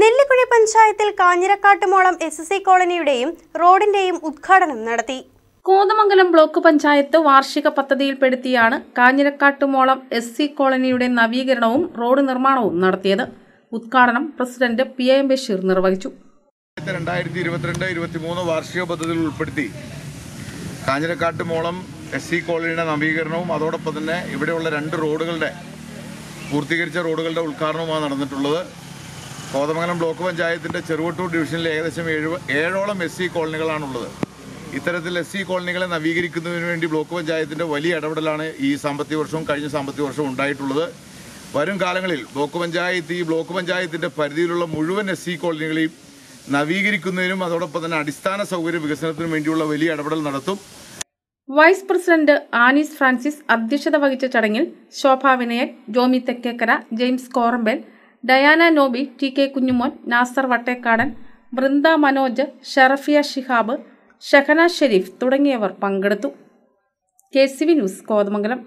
നെല്ലിക്കുഴി പഞ്ചായത്തിൽ കാഞ്ഞിരക്കാട്ടുമോളം S S C കോളനിയുടെയും റോഡിന്റെയും ഉദ്ഘാടനം നടത്തി. കോതമംഗലം ബ്ലോക്ക് പഞ്ചായത്ത് വാർഷിക പദ്ധതിയിൽപ്പെടുത്തിയാണ് കാഞ്ഞിരക്കാട്ടുമോളം എസ് സി കോളനിയുടെ നവീകരണവും റോഡ് നിർമ്മാണവും നടത്തിയത്. ഉദ്ഘാടനം പ്രസിഡന്റ് പി എം ബഷീർ നിർവഹിച്ചു. രണ്ടായിരത്തി ഇരുപത്തിരണ്ട് ഇരുപത്തിമൂന്ന് വാർഷിക പദ്ധതിയിൽ ഉൾപ്പെടുത്തി കാഞ്ഞിരക്കാട്ടുമോളം എസ് സി കോളനിയുടെ നവീകരണവും അതോടൊപ്പം തന്നെ ഇവിടെയുള്ള രണ്ട് റോഡുകളുടെ പൂർത്തീകരിച്ച റോഡുകളുടെ ഉദ്ഘാടനവുമാണ് നടന്നിട്ടുള്ളത്. കോതമംഗലം ബ്ലോക്ക് പഞ്ചായത്തിന്റെ ചെറുവട്ടൂർ ഡിവിഷനിൽ ഏകദേശം ഏഴ് ഏഴോളം എസ് സി കോളനികളാണുള്ളത്. ഇത്തരത്തിൽ എസ് സി കോളനികളെ നവീകരിക്കുന്നതിന് വേണ്ടി ബ്ലോക്ക് പഞ്ചായത്തിന്റെ വലിയ ഇടപെടലാണ് ഈ സാമ്പത്തിക വർഷവും കഴിഞ്ഞ സാമ്പത്തിക വർഷവും ഉണ്ടായിട്ടുള്ളത്. വരും കാലങ്ങളിൽ ബ്ലോക്ക് പഞ്ചായത്ത് ഈ ബ്ലോക്ക് പഞ്ചായത്തിന്റെ പരിധിയിലുള്ള മുഴുവൻ എസ് സി കോളനികളെയും നവീകരിക്കുന്നതിനും അതോടൊപ്പം തന്നെ അടിസ്ഥാന സൗകര്യ വികസനത്തിനും വേണ്ടിയുള്ള വലിയ ഇടപെടൽ നടത്തും. വൈസ് പ്രസിഡന്റ് ആനീസ് ഫ്രാൻസിസ് അധ്യക്ഷത വഹിച്ച ചടങ്ങിൽ Shobha Vinayan Jomi Thekkekkara James Korambel Diana Nobi T K Kunjumon Nasar Vattekkadan Vrinda Manoj Sharafiya Shihab Shahana Sherif തുടങ്ങിയവർ പങ്കെടുത്തു. K C V news Kothamangalam.